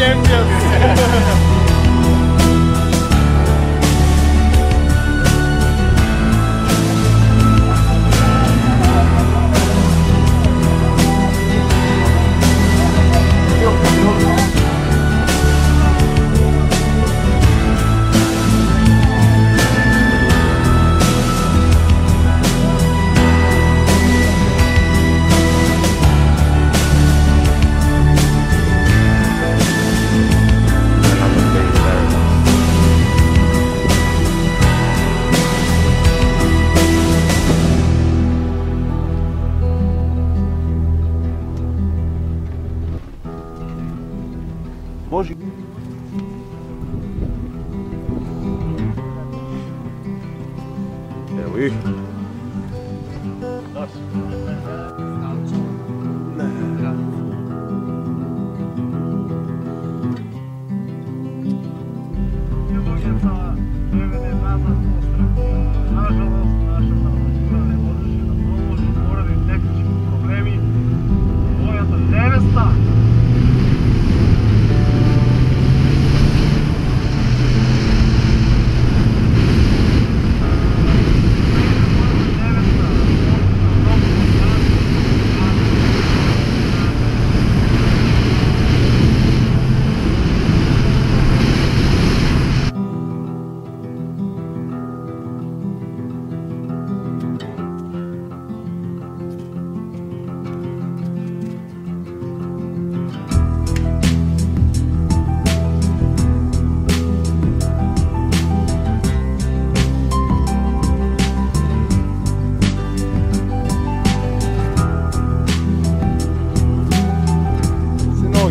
Send hoje. É. Nossa.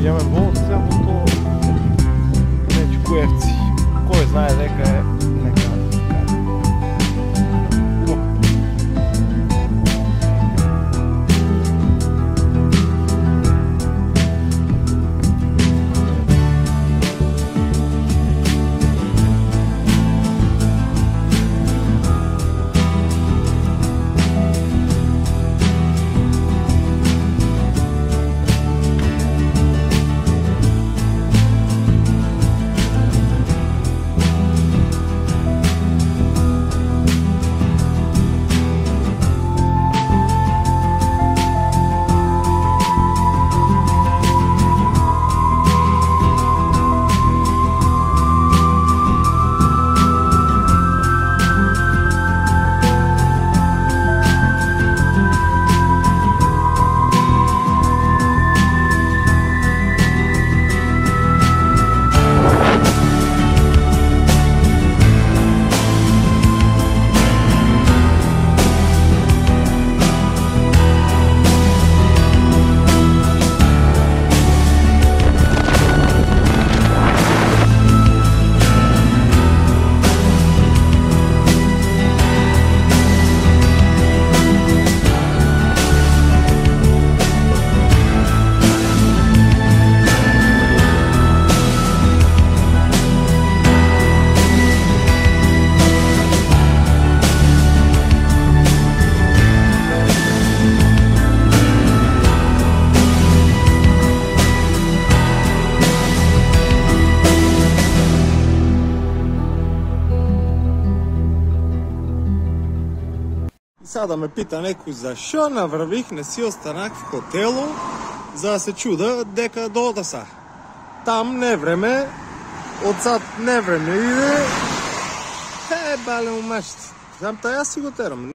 idziemy w WC, no to leć pływci. Kogoś znajdę, jak сега Сада ме пита некој за шо наврвих, не си останах в хотелу, за да се чуда дека до одаса. Там не време, од сад не време иде. Е, бале му. Знам, та јас си го терам.